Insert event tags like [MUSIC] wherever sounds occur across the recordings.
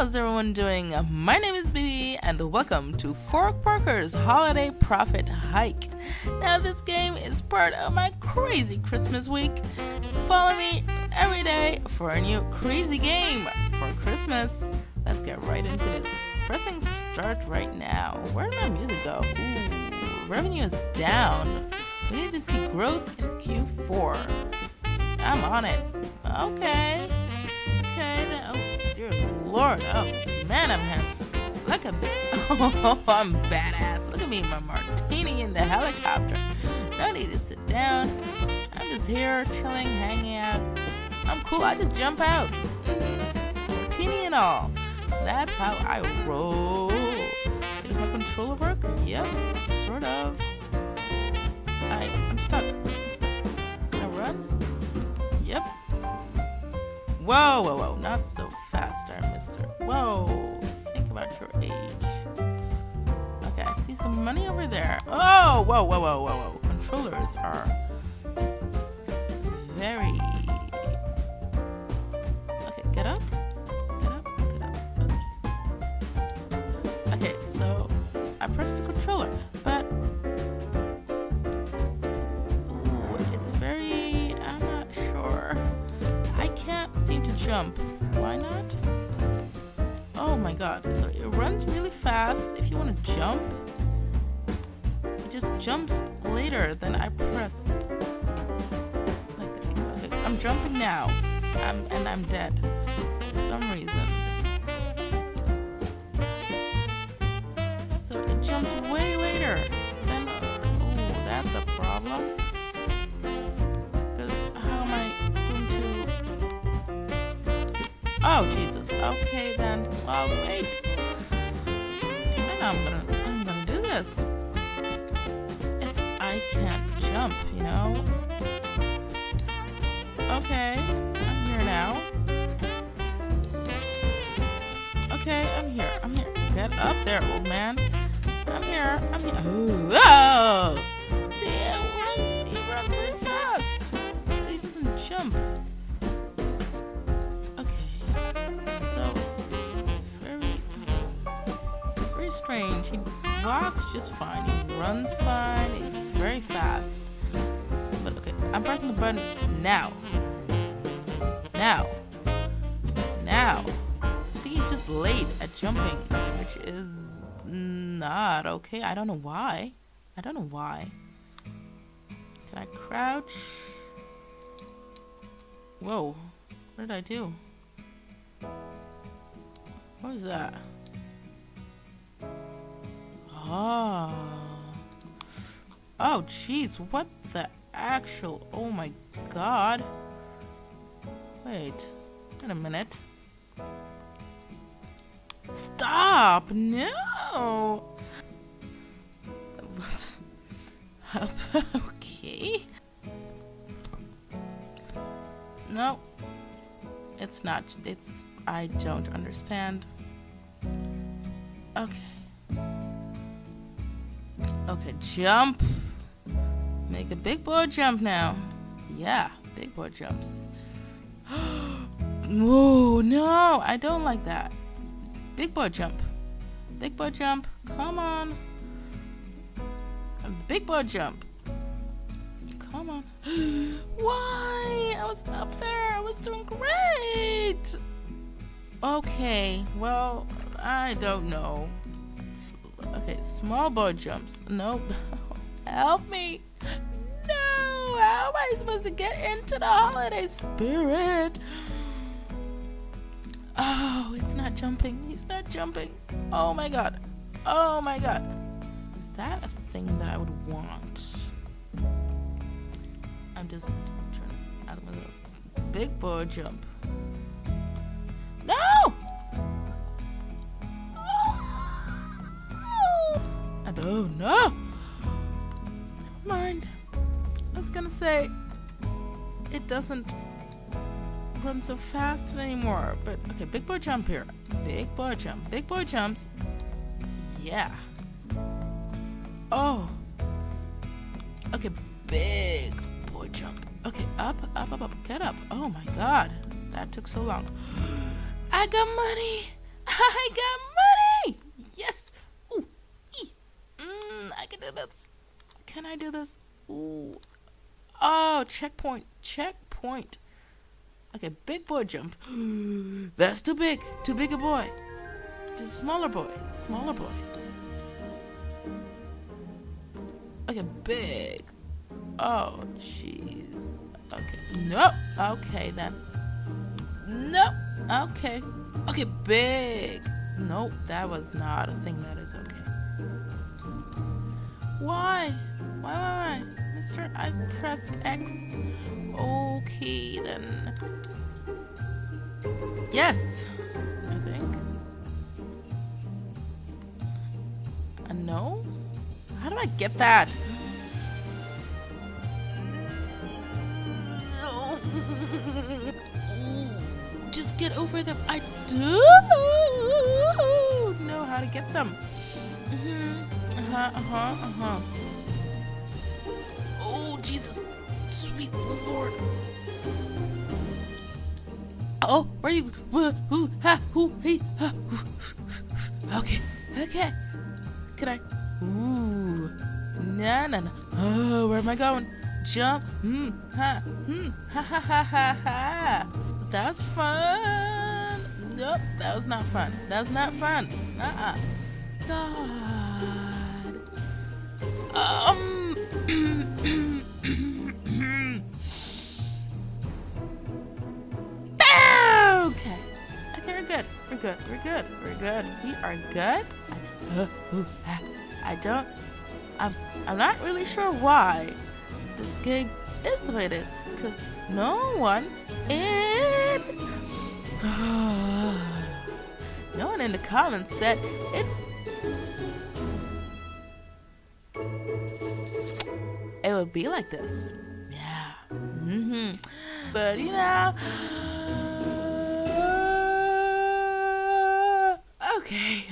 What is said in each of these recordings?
How's everyone doing? My name is BeeBee and welcome to Fork Parker's Holiday Profit Hike. Now this game is part of my crazy Christmas week. Follow me every day for a new crazy game for Christmas. Let's get right into this. Pressing start right now. Where did my music go? Ooh, revenue is down. We need to see growth in Q4. I'm on it. Okay. Okay. Dear Lord. Oh, man, I'm handsome. Look at me. [LAUGHS] Oh, I'm badass. Look at me, my martini in the helicopter. No need to sit down. I'm just here, chilling, hanging out. I'm cool. I just jump out. Mm-hmm. Martini and all. That's how I roll. Does my controller work? Yep, sort of. I, I'm stuck. I'm stuck. Can I run? Yep. Whoa, whoa, whoa. Not so fast there, mister. Whoa. Think about your age. Okay, I see some money over there. Oh, whoa, whoa, whoa, whoa, whoa. Controllers are very... Okay, get up. Get up, get up. Okay. Okay, so I pressed the controller, but... jump. Why not? Oh my god. So it runs really fast. If you want to jump, it just jumps later than I press. Like that. I'm jumping now. I'm, and I'm dead. For some reason. So it jumps way later. Then, oh, that's a problem. Oh, Jesus. Okay, then. Well, wait. Know I'm gonna, I'm gonna do this. If I can't jump, you know? Okay, I'm here now. Okay, I'm here. I'm here. Get up there, old man. I'm here. I'm here. Ooh, oh! See, it runs, he runs really fast. He doesn't jump. Very strange. He walks just fine. He runs fine. It's very fast. But okay, I'm pressing the button now. Now. Now. See, he's just late at jumping, which is not okay. I don't know why. I don't know why. Can I crouch? Whoa. What did I do? What was that? Oh. Oh, jeez. What the actual... Oh, my God. Wait. Wait a minute. Stop! No! [LAUGHS] okay. No. It's not. It's. I don't understand. Okay. Okay, jump. Make a big boy jump now. Yeah, big boy jumps. [GASPS] Whoa, no, I don't like that. Big boy jump. Big boy jump. Come on. Big boy jump. Come on. [GASPS] Why? I was up there. I was doing great. Okay, well, I don't know. Okay, small boy jumps. Nope. [LAUGHS] Help me. No. How am I supposed to get into the holiday spirit? Oh, it's not jumping. He's not jumping. Oh my god. Oh my god. Is that a thing that I would want? I'm just trying to big boy jump. I don't. Never mind. I was gonna say it doesn't run so fast anymore. But okay, big boy jump here. Big boy jump. Big boy jumps. Yeah. Oh. Okay, big boy jump. Okay, up, up, up, up. Get up. Oh my god. That took so long. [GASPS] I got money. [LAUGHS] I got money! Yes! Ooh, ee. Mm, I can do this. Can I do this? Ooh. Oh, checkpoint. Checkpoint. Okay, big boy jump. [GASPS] That's too big. Too big a boy. Just smaller boy. Smaller boy. Okay, big. Oh, jeez. Okay. Nope. Okay, then. Nope. Okay. Okay, big. Nope, that was not a thing that is okay. Why? Why, why, why? Mister, I pressed X. Okay, then. Yes, I think. A no? How do I get that? [LAUGHS] No. Just get over them. I do know how to get them. Mm-hmm. Uh-huh, uh-huh, uh-huh. Oh, Jesus. Sweet Lord. Oh, where are you? Woo, ha, who, hey, ha, Okay, okay. Can I? Ooh. No, no, no. Oh, where am I going? Jump. Hmm, ha, hmm, ha, ha, ha, ha, ha. That's fun. Nope, that was not fun. That's not fun. Uh-uh. God. Um. okay. Okay, we're good. We're good. We're good. We're good. We are good. I, uh, ah, don't. I'm. I'm not really sure why this game is the way it is, because no one in. no one in the comments said it it be like this. Yeah. Mm-hmm. But you know. Okay.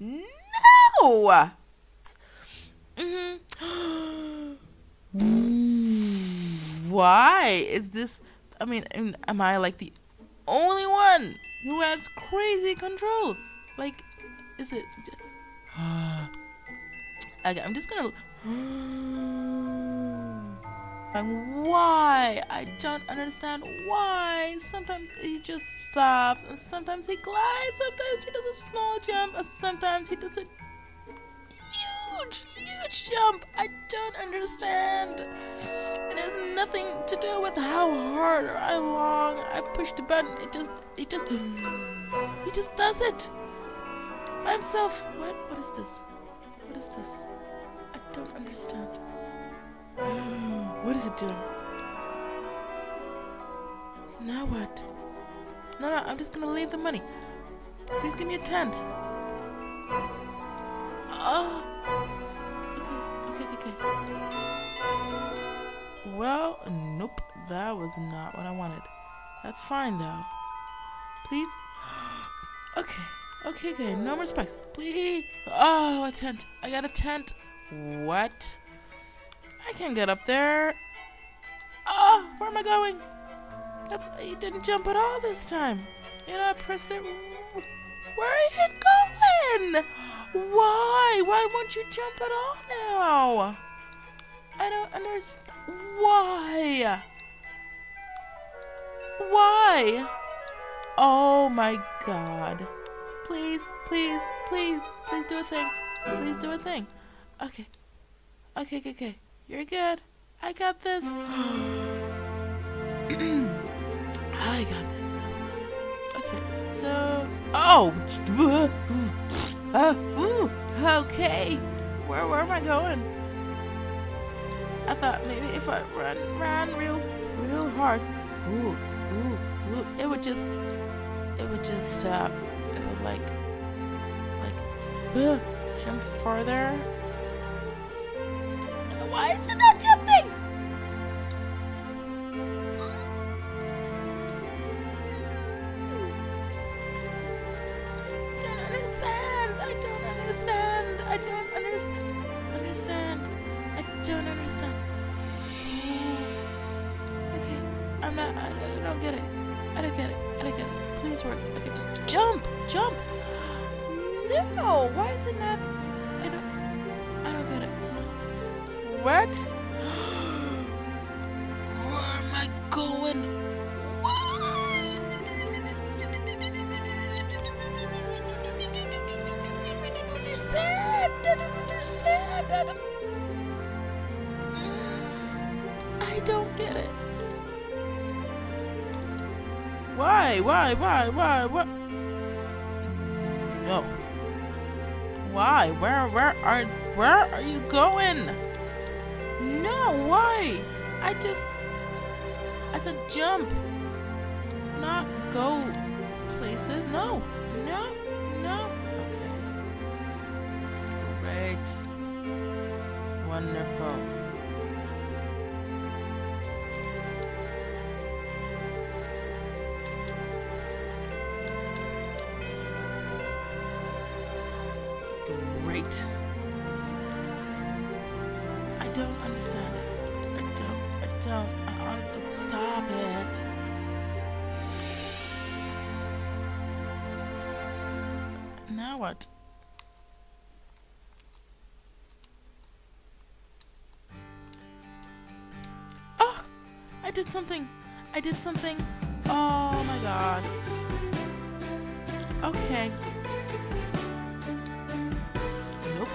no. Mm-hmm. Why is this? I mean, am I like the only one who has crazy controls? Like, is it? Okay, I'm just gonna. And why? I don't understand why. Sometimes he just stops, and sometimes he glides, sometimes he does a small jump, and sometimes he does a huge, huge jump. I don't understand. It has nothing to do with how hard or how long I push the button. It just, it just, he just does it by himself. What? What is this? What is this? I don't understand. [GASPS] what is it doing? Now what? No, no, I'm just gonna leave the money. Please give me a tent. Oh. Okay, okay, okay, okay. Well, nope. That was not what I wanted. That's fine, though. Please? [GASPS] okay. Okay, okay. No more spikes. Please. Oh, a tent. I got a tent. What? I can't get up there. Oh, where am I going? That's you didn't jump at all this time. You know, I pressed it. Where are you going? Why? Why won't you jump at all now? I don't understand. Why? Why? Oh my god. Please, please, please, please do a thing. Please do a thing. Okay. Okay, okay, okay. You're good. I got this. [GASPS] I got this. Okay, so... Oh! Uh, [LAUGHS] okay. Where, where am I going? I thought maybe if I run, ran real, real hard, ooh, ooh, ooh, it would just, it would just, uh, it like, like, uh, jump further. Why is it not jumping? I don't understand. I don't understand. I don't understand. Understand. I don't understand. Okay, I'm not. I don't get it. I don't get it. I don't get it. Please work? Okay, just jump, jump. No, why is it not? I don't, I don't get it. What? Where am I going? Mm, I don't get it. Why? Why? Why? Why? What? No. Why? Where? Where are? Where are you going? No. Why? I just. I said jump, not go places. No. No. No. Okay. Great. Wonderful. What? Oh, I did something. I did something. Oh my god. Okay. Nope.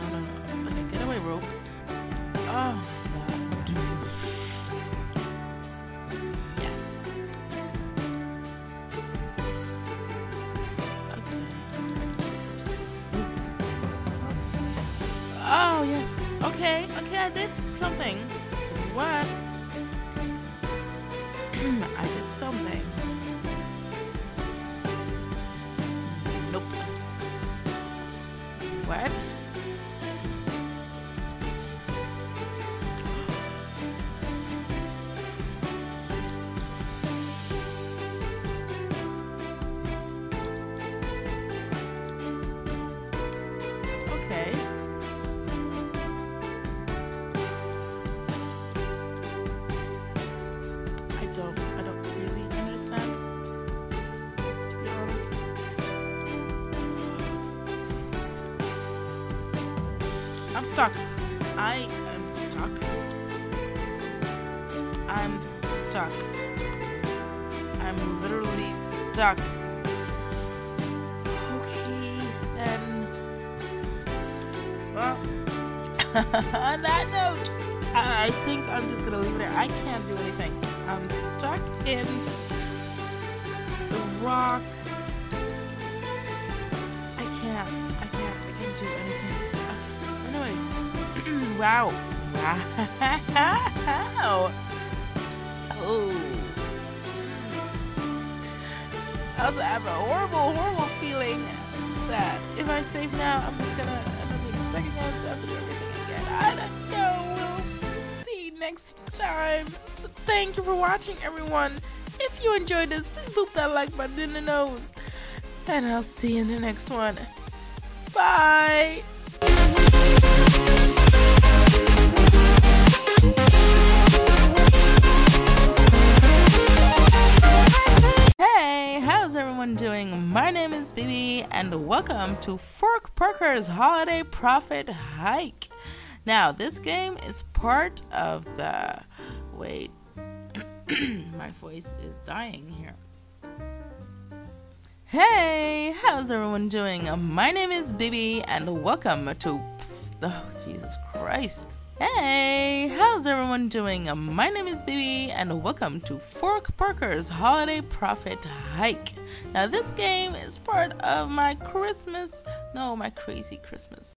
No, no, no. Okay, get away, ropes. Oh, I did something. What? [CLEARS THROAT] I did something. Nope. What? I'm stuck. I am stuck. I'm stuck. I'm literally stuck. Okay, then. Well, [LAUGHS] on that note, I think I'm just gonna leave it there. I can't do anything. I'm stuck in the rock. Wow. Wow. [LAUGHS] Oh. I also have a horrible, horrible feeling that if I save now, I'm just gonna end up being stuck again, so I have to do everything again. I don't know. We'll see you next time. Thank you for watching, everyone. If you enjoyed this, please boop that like button in the nose. And I'll see you in the next one. Bye. Hey, how's everyone doing? My name is BeeBee, and welcome to Fork Parker's Holiday Profit Hike. Now, this game is part of the. Wait, [CLEARS THROAT] my voice is dying here. Hey, how's everyone doing? My name is BeeBee, and welcome to. Oh, Jesus Christ. Hey, how's everyone doing? My name is BeeBee, and welcome to Fork Parker's Holiday Profit Hike. Now, this game is part of my Christmas, no, my crazy Christmas